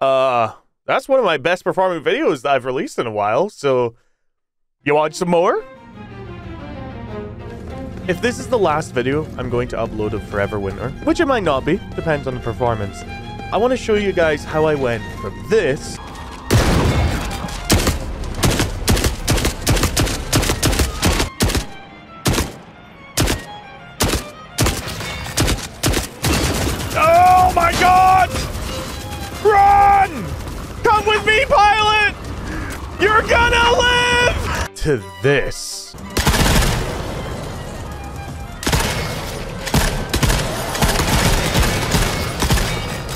Uh, that's one of my best performing videos that I've released in a while. So, you want some more? If this is the last video I'm going to upload of Forever Winter, which it might not be, depends on the performance, I want to show you guys how I went from this You're gonna live! To this.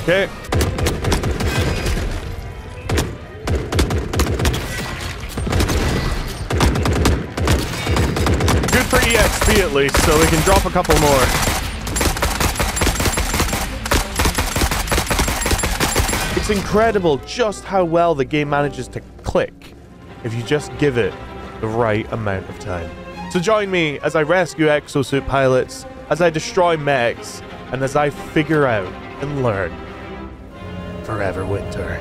Okay. Good for EXP at least, so we can drop a couple more. It's incredible just how well the game manages to click if you just give it the right amount of time. So join me as I rescue exosuit pilots, as I destroy mechs, and as I figure out and learn Forever Winter.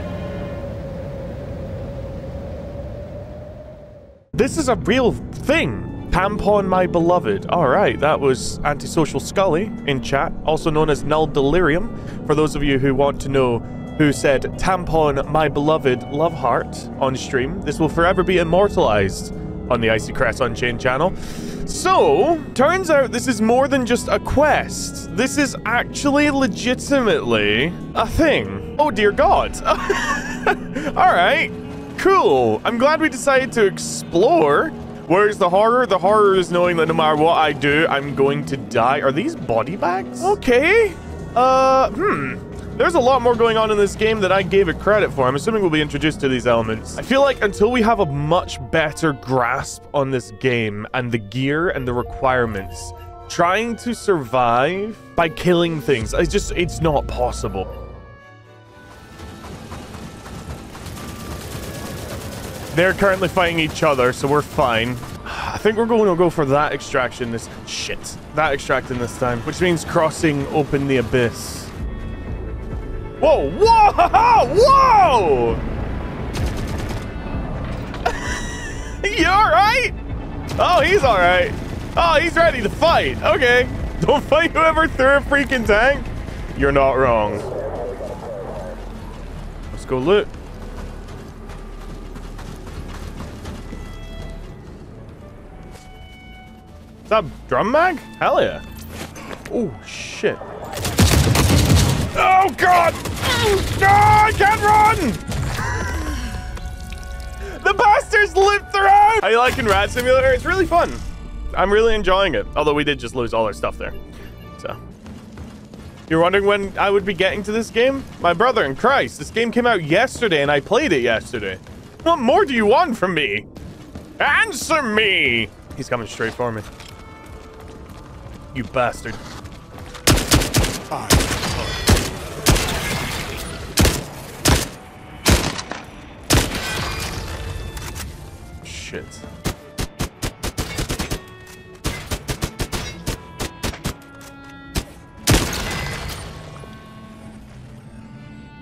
This is a real thing. Tampon My Beloved. Alright, that was Antisocial Scully in chat, also known as Null Delirium. For those of you who want to know who said Tampon My Beloved Love Heart on stream, this will forever be immortalized on the IcyCaress Unchained channel. So, turns out this is more than just a quest. This is actually legitimately a thing. Oh dear god. Alright, cool. I'm glad we decided to explore. Where's the horror? The horror is knowing that no matter what I do, I'm going to die. Are these body bags? Okay. Uh, hmm. There's a lot more going on in this game that I gave it credit for. I'm assuming we'll be introduced to these elements. I feel like until we have a much better grasp on this game and the gear and the requirements, trying to survive by killing things, it's just, it's not possible. They're currently fighting each other, so we're fine. I think we're going to go for that extraction this... Shit. That extracting this time, which means crossing open the abyss. Whoa! Whoa! Whoa! you alright? Oh, he's alright. Oh, he's ready to fight. Okay. Don't fight whoever threw a freaking tank. You're not wrong. Let's go loot. Is that drum mag? Hell yeah. Oh, shit. Oh, God! No, I can't run! the bastards lived through! Are you liking Rat Simulator? It's really fun. I'm really enjoying it. Although we did just lose all our stuff there. So. You're wondering when I would be getting to this game? My brother in Christ, this game came out yesterday and I played it yesterday. What more do you want from me? Answer me! He's coming straight for me. You bastard.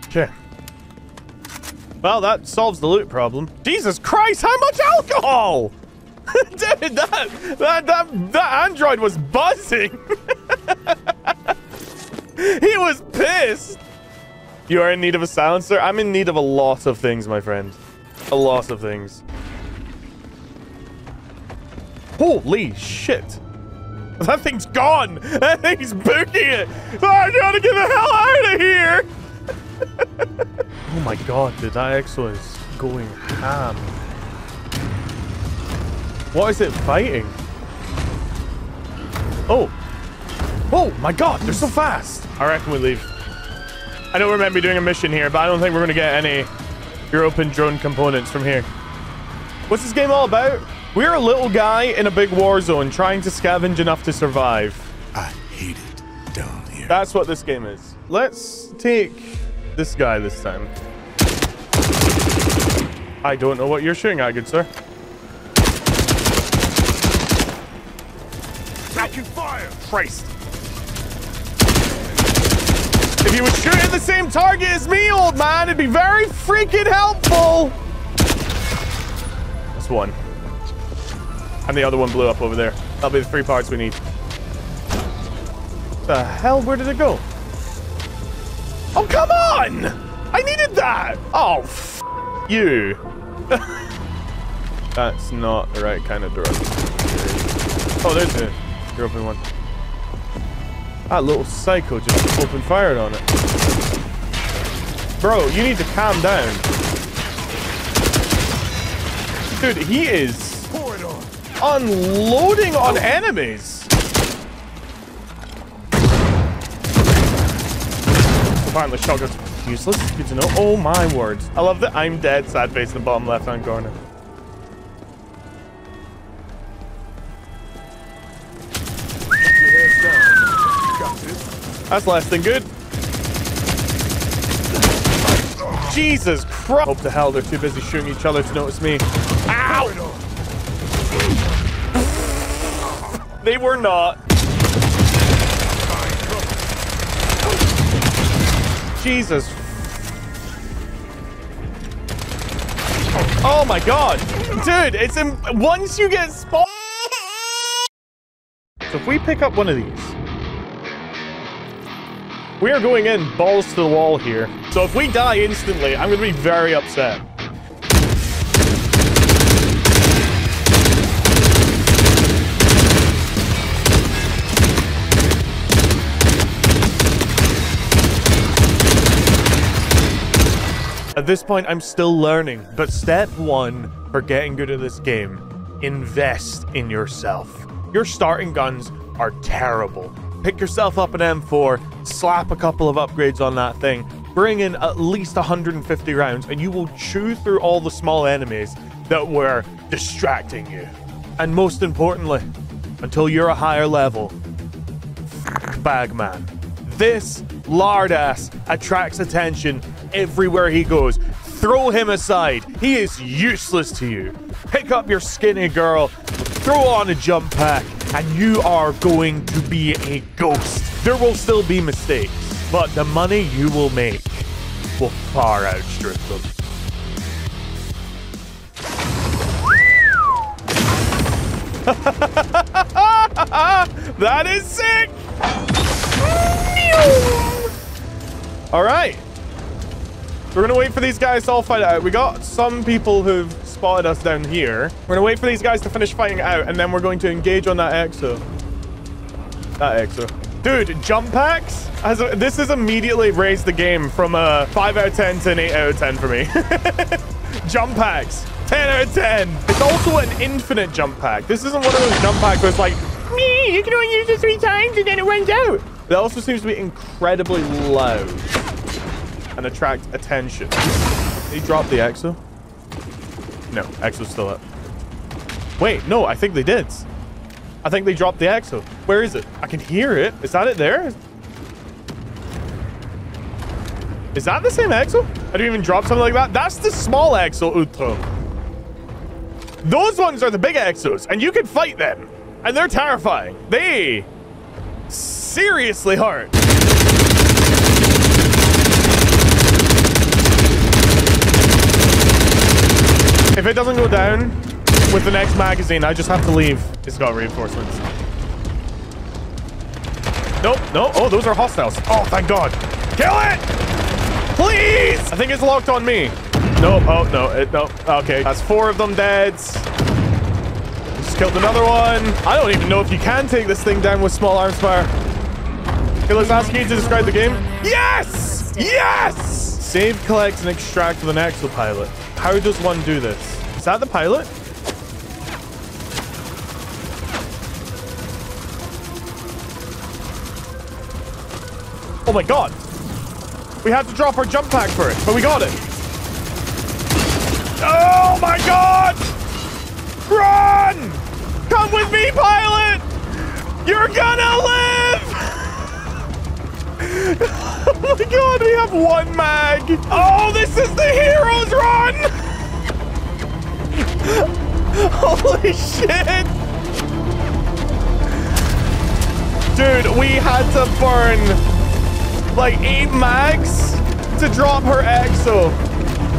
Okay. Well, that solves the loot problem. Jesus Christ, how much alcohol? Dude, that, that, that, that android was buzzing. he was pissed. You are in need of a silencer? I'm in need of a lot of things, my friend. A lot of things. Holy shit. That thing's gone. That thing's booking it. I gotta get the hell out of here. oh my god, dude, that EXO is going ham. What is it fighting? Oh. Oh my god, they're so fast. I reckon we leave. I know we're meant to be doing a mission here, but I don't think we're going to get any European drone components from here. What's this game all about? We're a little guy in a big war zone trying to scavenge enough to survive. I hate it down here. That's what this game is. Let's take this guy this time. I don't know what you're shooting at, good sir. Taking fire! Christ. If you would shoot at the same target as me, old man, it'd be very freaking helpful. That's one. And the other one blew up over there. That'll be the three parts we need. The hell? Where did it go? Oh, come on! I needed that! Oh, you. That's not the right kind of door. Oh, there's the, the open one. That little psycho just opened fire on it. Bro, you need to calm down. Dude, he is unloading on oh. enemies. Apparently, shotgun's useless. Good to know. Oh my words. I love that I'm dead, sad face in the bottom left hand corner. That's less than good. Jesus Christ. Hope the hell they're too busy shooting each other to notice me. Ow! They were not. Jesus. Oh my god. Dude, it's in, once you get spot. So if we pick up one of these, we are going in balls to the wall here. So if we die instantly, I'm going to be very upset. This point, I'm still learning, but step one for getting good at this game, invest in yourself. Your starting guns are terrible. Pick yourself up an M4, slap a couple of upgrades on that thing, bring in at least 150 rounds, and you will chew through all the small enemies that were distracting you. And most importantly, until you're a higher level, Bagman. This lard ass attracts attention everywhere he goes. Throw him aside. He is useless to you. Pick up your skinny girl, throw on a jump pack, and you are going to be a ghost. There will still be mistakes, but the money you will make will far outstrip them. that is sick! All right. We're gonna wait for these guys to all fight out. We got some people who've spotted us down here. We're gonna wait for these guys to finish fighting out, and then we're going to engage on that exo. That exo. Dude, jump packs? Has, this has immediately raised the game from a 5 out of 10 to an 8 out of 10 for me. jump packs. 10 out of 10. It's also an infinite jump pack. This isn't one of those jump packs where it's like, me, you can only use it three times and then it runs out. It also seems to be incredibly loud and attract attention. He drop the exo? No, exo's still up. Wait, no, I think they did. I think they dropped the exo. Where is it? I can hear it. Is that it there? Is that the same exo? I didn't even drop something like that. That's the small exo, Utro. Those ones are the big exos, and you can fight them. And they're terrifying. They seriously hurt. If it doesn't go down with the next magazine, I just have to leave. It's got reinforcements. Nope, no. Oh, those are hostiles. Oh, thank God. Kill it! Please! I think it's locked on me. Nope. Oh, no. It, no. Okay. That's four of them dead. Just killed another one. I don't even know if you can take this thing down with small arms fire. Okay, let's ask you to describe the game. Yes! Yes! Save, collect, and extract with an exopilot. How does one do this? Is that the pilot? Oh my god. We had to drop our jump pack for it, but we got it. Oh my god! Run! Come with me, pilot! You're gonna live! oh my god, we have one mag! Oh, this is the hero's run! Holy shit! Dude, we had to burn like eight mags to drop her exo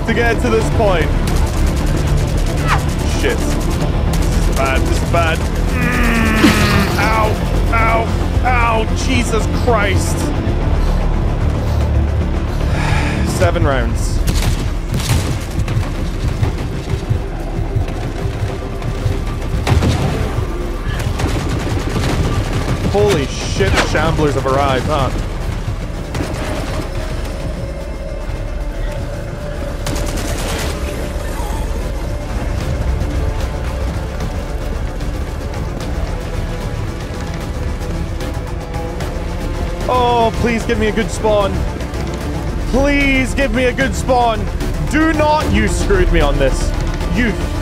to get to this point. Shit. This is bad. This is bad. Mm, ow. Ow. Ow. Jesus Christ. Seven rounds. Holy shit, shamblers have arrived, huh? Oh, please give me a good spawn. Please give me a good spawn. Do not. You screwed me on this. You.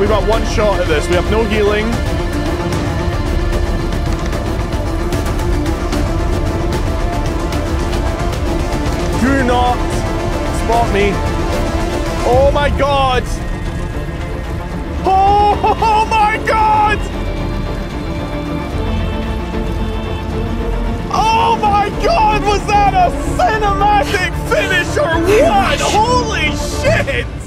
We've got one shot at this. We have no healing. Do not spot me. Oh my god. Oh, oh my god. Oh my god, was that a cinematic finish or what? Holy shit!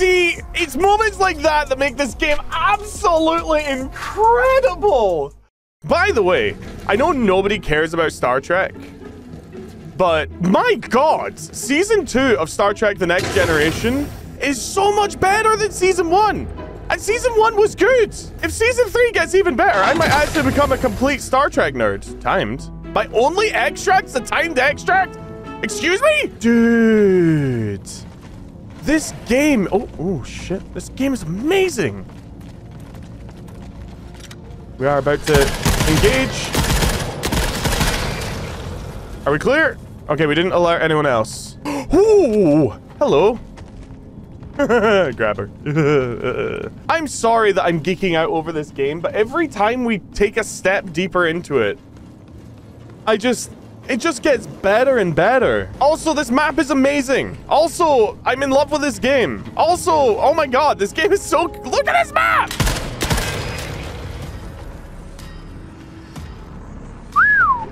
See, it's moments like that that make this game absolutely incredible! By the way, I know nobody cares about Star Trek, but my god, season two of Star Trek The Next Generation is so much better than season one. And season one was good. If season three gets even better, I might actually become a complete Star Trek nerd. Timed. By only extracts, the timed extract? Excuse me? Dude. Game. Oh, oh, shit. This game is amazing. We are about to engage. Are we clear? Okay, we didn't alert anyone else. Ooh, hello. Grab her. I'm sorry that I'm geeking out over this game, but every time we take a step deeper into it, I just... It just gets better and better. Also, this map is amazing. Also, I'm in love with this game. Also, oh my god, this game is so... Look at this map!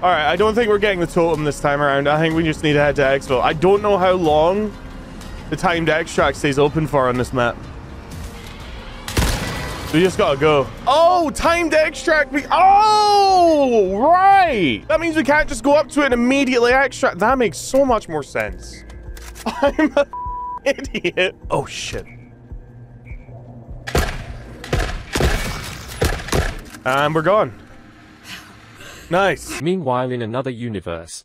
Alright, I don't think we're getting the totem this time around. I think we just need to head to Exfil. I don't know how long the timed extract stays open for on this map. We just gotta go. Oh, timed extract. We oh, right. That means we can't just go up to it and immediately extract. That makes so much more sense. I'm an idiot. Oh, shit. And we're gone. Nice. Meanwhile, in another universe.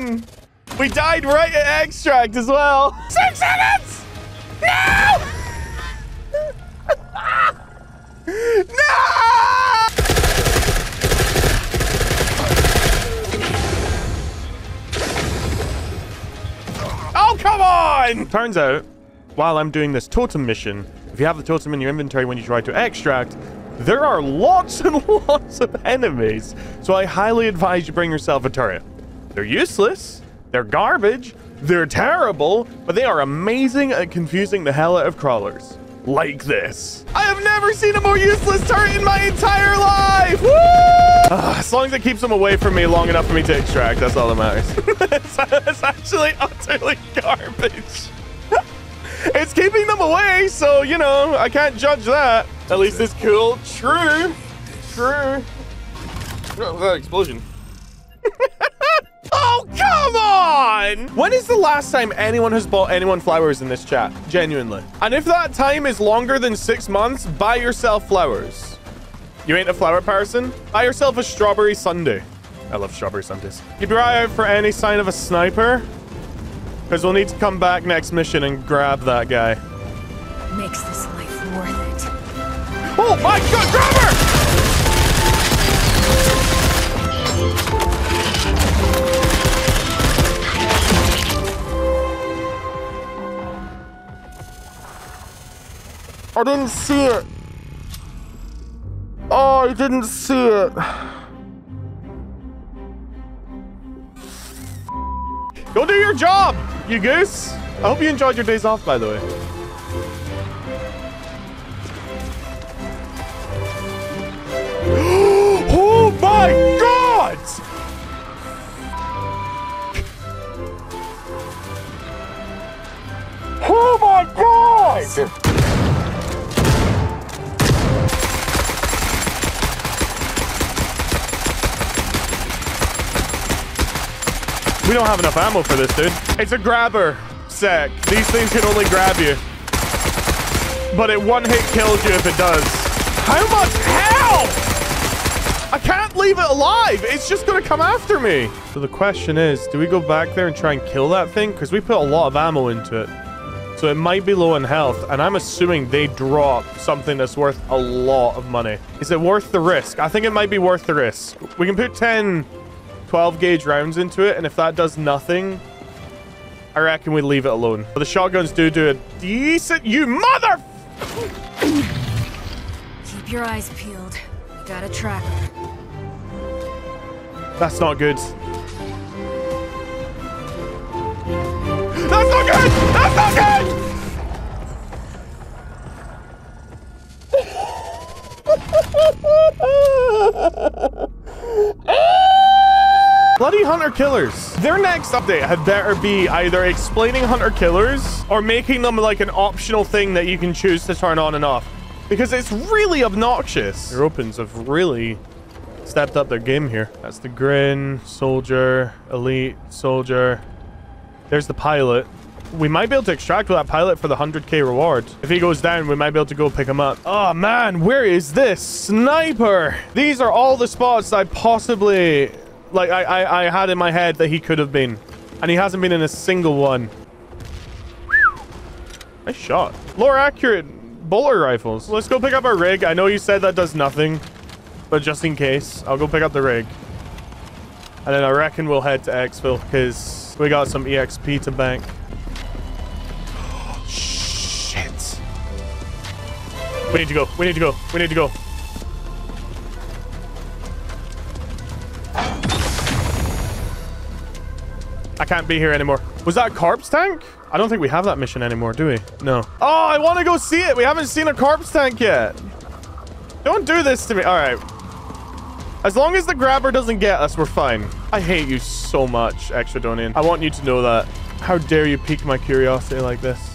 Man, we died right at extract as well. Six seconds. No. no. Oh, come on! Turns out, while I'm doing this totem mission, if you have the totem in your inventory when you try to extract, there are lots and lots of enemies. So I highly advise you bring yourself a turret. They're useless, they're garbage, they're terrible, but they are amazing at confusing the hell out of crawlers. Like this. I have never seen a more useless turret in my entire life! Ah, as long as it keeps them away from me long enough for me to extract, that's all that matters. it's, it's actually utterly garbage. it's keeping them away, so, you know, I can't judge that. At least it's cool. True. True. Oh, that explosion. oh, come on! When is the last time anyone has bought anyone flowers in this chat? Genuinely. And if that time is longer than six months, buy yourself flowers. You ain't a flower person? Buy yourself a strawberry sundae. I love strawberry sundaes. Keep your eye out for any sign of a sniper. Because we'll need to come back next mission and grab that guy. Makes this life worth it. Oh my god, grab her! I didn't see it. Oh, I didn't see it. Go do your job, you goose. I hope you enjoyed your days off, by the way. Have enough ammo for this, dude. It's a grabber sec. These things can only grab you. But it one hit kills you if it does. How much hell? I can't leave it alive. It's just going to come after me. So the question is, do we go back there and try and kill that thing? Because we put a lot of ammo into it. So it might be low in health, and I'm assuming they drop something that's worth a lot of money. Is it worth the risk? I think it might be worth the risk. We can put 10, 12 gauge rounds into it, and if that does nothing, I reckon we leave it alone. But the shotguns do do a decent... You mother... Keep your eyes peeled. Got a tracker. That's not good. That's not good! That's not good! hunter killers. Their next update had better be either explaining hunter killers or making them like an optional thing that you can choose to turn on and off. Because it's really obnoxious. Europans have really stepped up their game here. That's the grin, soldier, elite, soldier. There's the pilot. We might be able to extract that pilot for the 100k reward. If he goes down, we might be able to go pick him up. Oh man, where is this? Sniper! These are all the spots I possibly... Like, I, I, I had in my head that he could have been. And he hasn't been in a single one. Nice shot. More accurate bowler rifles. Let's go pick up our rig. I know you said that does nothing. But just in case, I'll go pick up the rig. And then I reckon we'll head to Exfil because we got some EXP to bank. Shit. We need to go. We need to go. We need to go. Can't be here anymore. Was that a corpse tank? I don't think we have that mission anymore, do we? No. Oh, I want to go see it. We haven't seen a corpse tank yet. Don't do this to me. All right. As long as the grabber doesn't get us, we're fine. I hate you so much, Extradonian. I want you to know that. How dare you pique my curiosity like this?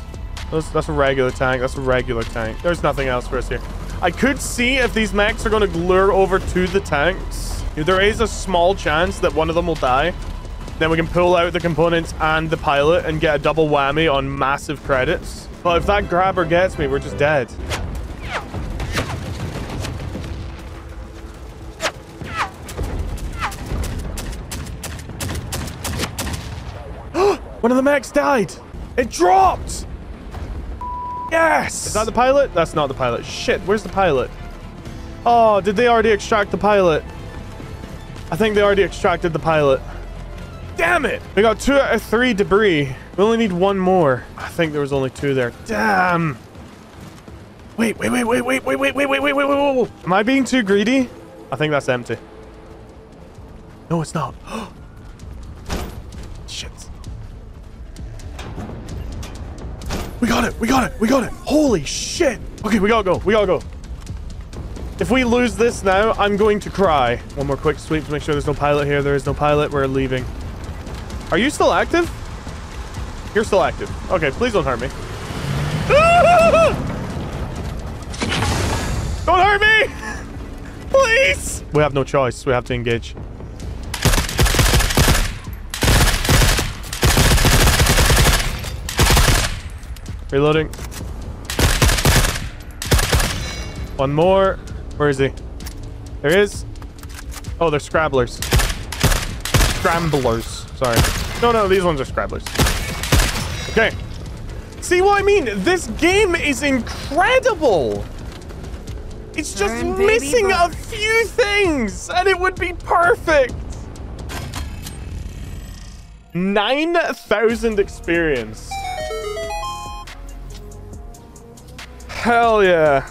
That's, that's a regular tank. That's a regular tank. There's nothing else for us here. I could see if these mechs are going to lure over to the tanks. There is a small chance that one of them will die. Then we can pull out the components and the pilot and get a double whammy on massive credits. But if that grabber gets me, we're just dead. One of the mechs died. It dropped. Yes. Is that the pilot? That's not the pilot. Shit, where's the pilot? Oh, did they already extract the pilot? I think they already extracted the pilot. Damn it! We got two out of three debris. We only need one more. I think there was only two there. Damn. Wait, wait, wait, wait, wait, wait, wait, wait, wait, wait, wait, wait, wait. Am I being too greedy? I think that's empty. No, it's not. Shit. We got it. We got it. We got it. Holy shit. Okay, we gotta go. We gotta go. If we lose this now, I'm going to cry. One more quick sweep to make sure there's no pilot here. There is no pilot. We're leaving. Are you still active? You're still active. Okay, please don't hurt me. Don't hurt me! Please! We have no choice. We have to engage. Reloading. One more. Where is he? There he is. Oh, they're scrabblers. Scramblers. Sorry. No, no, these ones are scrabblers. Okay. See what I mean? This game is incredible. It's just baby, missing a few things, and it would be perfect. 9,000 experience. Hell yeah.